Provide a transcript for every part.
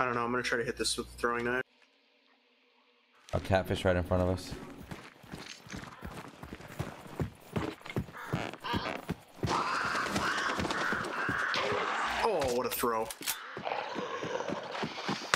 I don't know. I'm gonna try to hit this with the throwing knife. A catfish right in front of us. Oh, what a throw!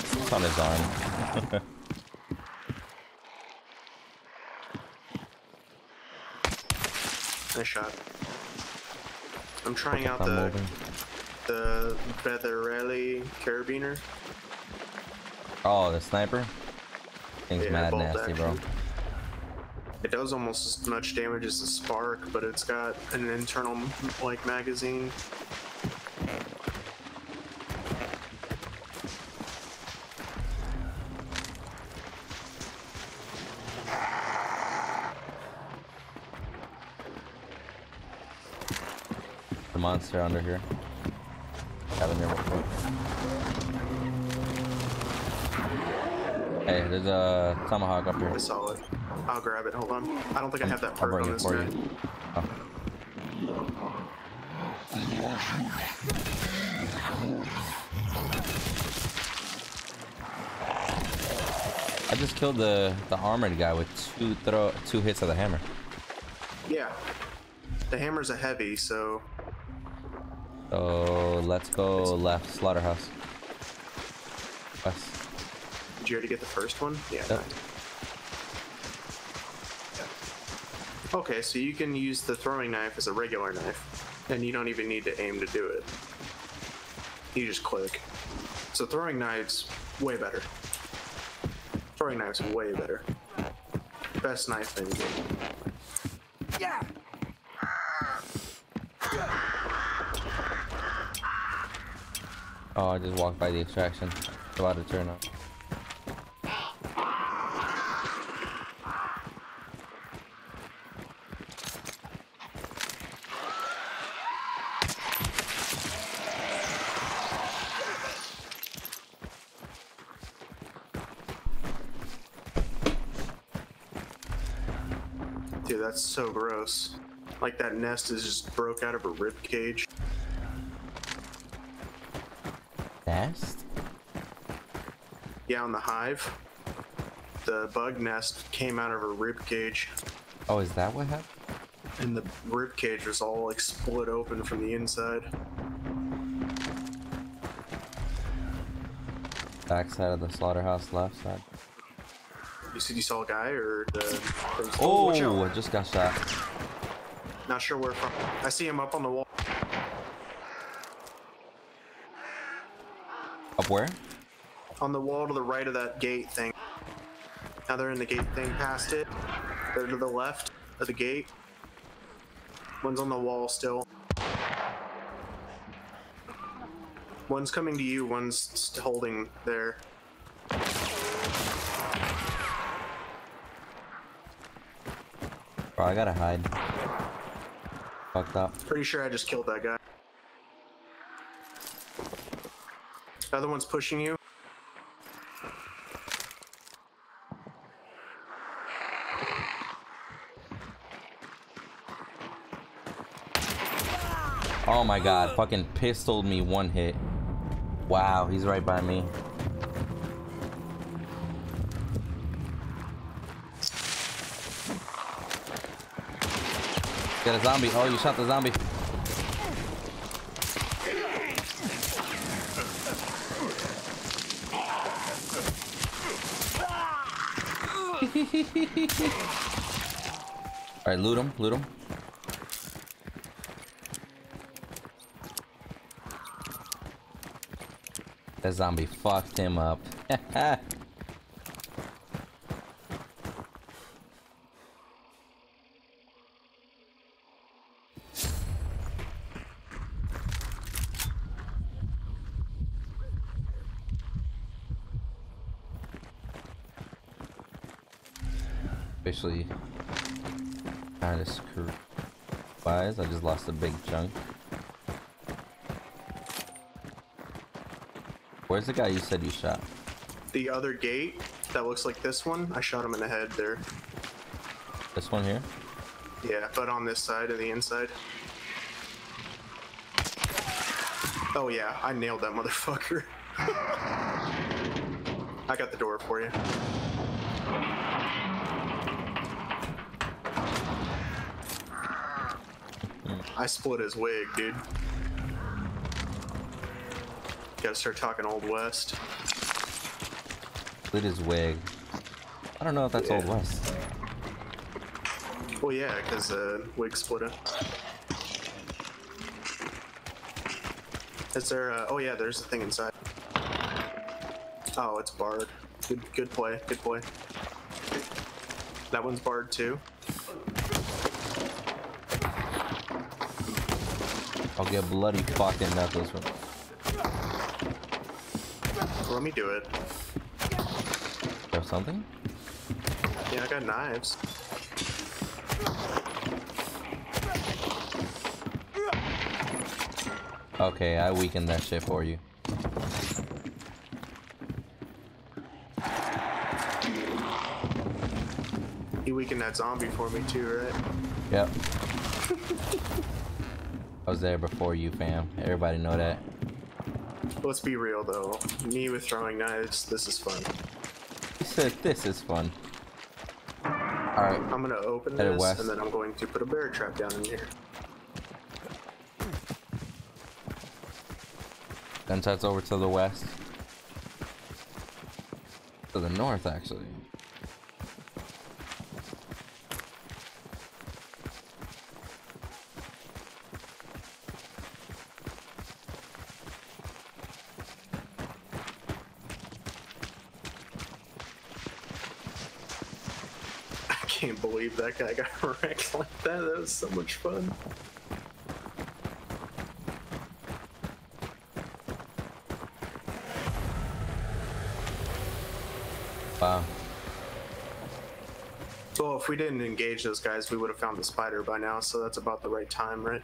It's on his arm. Nice shot. I'm trying out I'm the moving. the Vetterelli carabiner. Oh, the sniper? Thing's Yeah, mad nasty, bro. It does almost as much damage as the Spark, but it's got an internal like magazine. The monster under here. Here before. Hey, there's a tomahawk up here. It's solid. I'll grab it. Hold on. I don't think I have that perk on it this for guy. Oh. I just killed the the armored guy with two throw two hits of the hammer. Yeah. The hammer's a heavy, so So let's go left slaughterhouse. West. Did you already get the first one? Yeah. Yep. Okay, so you can use the throwing knife as a regular knife, and you don't even need to aim to do it. You just click. So throwing knives way better. Throwing knives way better. Best knife in the game. Yeah. Oh, I just walked by the extraction. It's about to turn up. Dude, that's so gross. Like that nest is just broke out of a rib cage. Nest? Yeah, on the hive. The bug nest came out of a rib cage, Oh, is that what happened? and the rib cage was all like split open from the inside. Back side of the slaughterhouse, left side. You said you saw a guy or the? Oh. I just got shot. Not sure where from. I see him up on the wall. Up where? On the wall to the right of that gate thing. Now they're in the gate thing past it. They're to the left of the gate. One's on the wall still. One's coming to you, one's holding there. Bro, I gotta hide. Fucked up. Pretty sure I just killed that guy. The other one's pushing you. Oh my god, fucking pistoled me one hit. Wow, he's right by me. Get a zombie. Oh, you shot the zombie. Alright, loot him, loot him. That zombie fucked him up. Officially kind of screwed. Wise, I just lost a big chunk. Where's the guy you said you shot? The other gate that looks like this one, I shot him in the head there. This one here? Yeah, but on this side of the inside. Oh yeah, I nailed that motherfucker. I got the door for you. I split his wig, dude. Gotta start talking Old West. Split his wig. I don't know if that's Yeah. Old West. Well, yeah, because uh, wig splitter. Is there? Uh, oh yeah, there's a thing inside. Oh, it's barred. Good, good play. Good play. That one's barred too. I'll get bloody fucking knuckles from. Let me do it. Or something? Yeah, I got knives. Okay, I weakened that shit for you. You weakened that zombie for me too, right? Yep. I was there before you, fam. Everybody know that. Let's be real though. Me with throwing knives, this is fun. He said this is fun. Alright, I'm gonna open Headed this west. and then I'm going to put a bear trap down in here. Then gunshots over to the west. To the north, actually. Can't believe that guy got wrecked like that. That was so much fun. Wow. Well, if we didn't engage those guys, we would have found the spider by now, so that's about the right time, right?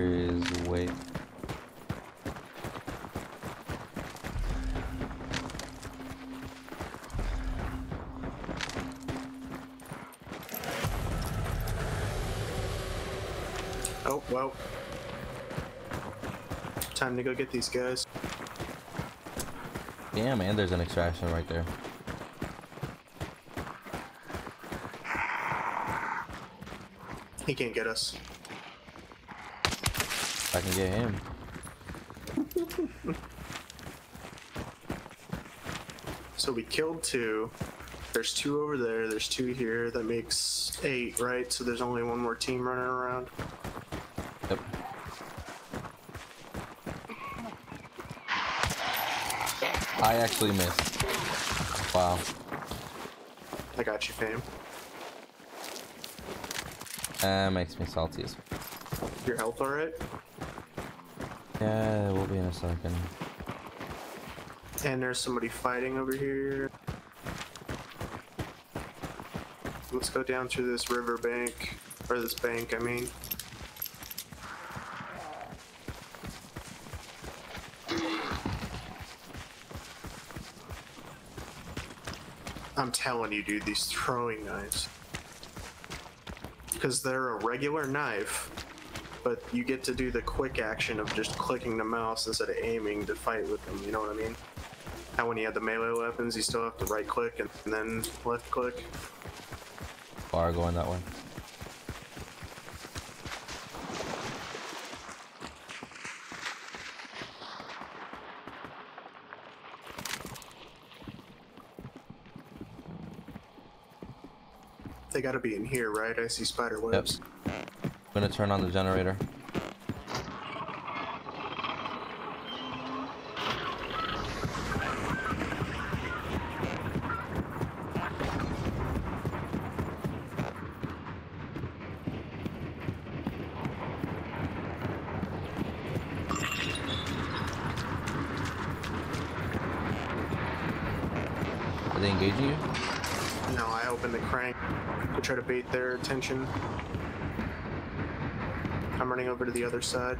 Is wait? Oh, well. Time to go get these guys. Yeah, man, there's an extraction right there. He can't get us. I can get him. So we killed two. There's two over there. There's two here. That makes eight, right? So there's only one more team running around. Yep. I actually missed. Wow. I got you, fam. That makes me salty as fuck. Your health alright? Yeah, we'll be in a second. And there's somebody fighting over here. Let's go down to this river bank. Or this bank, I mean. I'm telling you, dude, these throwing knives. Because they're a regular knife, but you get to do the quick action of just clicking the mouse instead of aiming to fight with them, you know what I mean? How when you have the melee weapons, you still have to right click and then left click. Bar going that way. They gotta be in here, right? I see spider webs. I'm gonna turn on the generator. Are they engaging you? No, I opened the crank to try to bait their attention. I'm running over to the other side.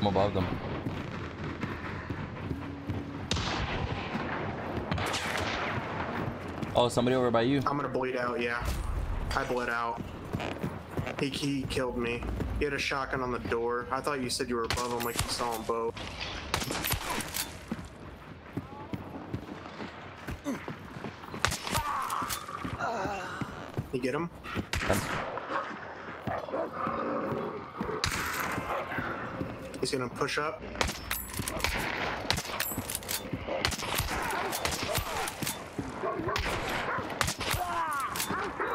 I'm above them. Oh, somebody over by you. I'm gonna bleed out, yeah. I bled out. He, he killed me. He had a shotgun on the door. I thought you said you were above him like you saw him both. You get him? That's- He's gonna push up.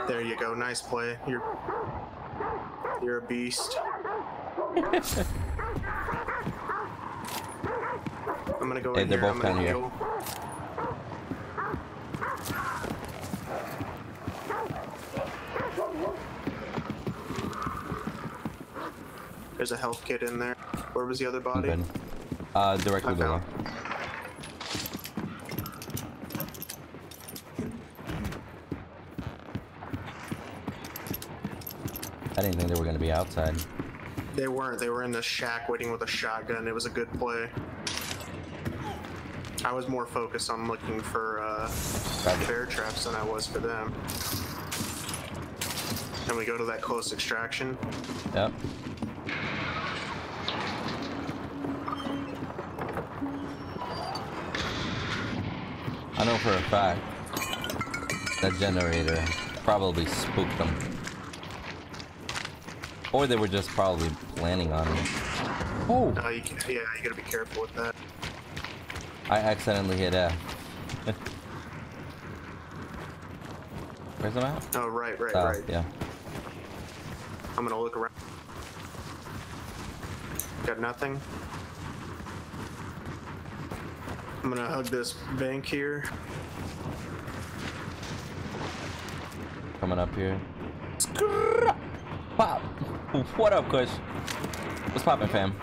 There you go. Nice play. You're you're a beast. I'm gonna go Hey, in they're here. both I'm gonna down here. heal. There's a health kit in there. Where was the other body? Good. Uh, directly below. I didn't think they were gonna be outside. They weren't. They were in the shack waiting with a shotgun. It was a good play. I was more focused on looking for uh, bear traps than I was for them. And we go to that close extraction. Yep. I know for a fact that generator probably spooked them. Or they were just probably planning on it. Oh! Uh, you can, yeah, you gotta be careful with that. I accidentally hit F. Where's the map? Oh, right, right, right. yeah. I'm gonna look around. Got nothing. I'm gonna hug this bank here. Coming up here. Pop! What up, Kush? What's poppin', fam?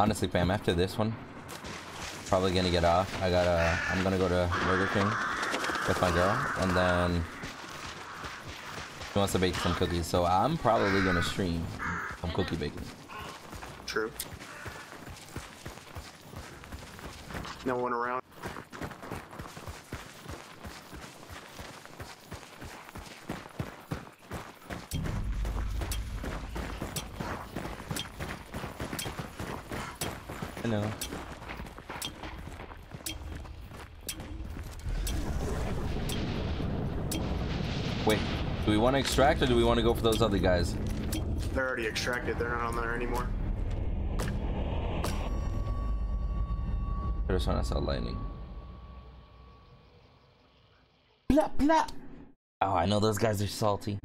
Honestly, fam, after this one, probably gonna get off. I gotta, I'm gonna go to Burger King with my girl, and then she wants to bake some cookies. So I'm probably gonna stream some cookie baking. True. No one around. I know. Wait, do we want to extract or do we want to go for those other guys? They're already extracted. They're not on there anymore. I just want to lightning. Blah, blah. Oh, I know those guys are salty.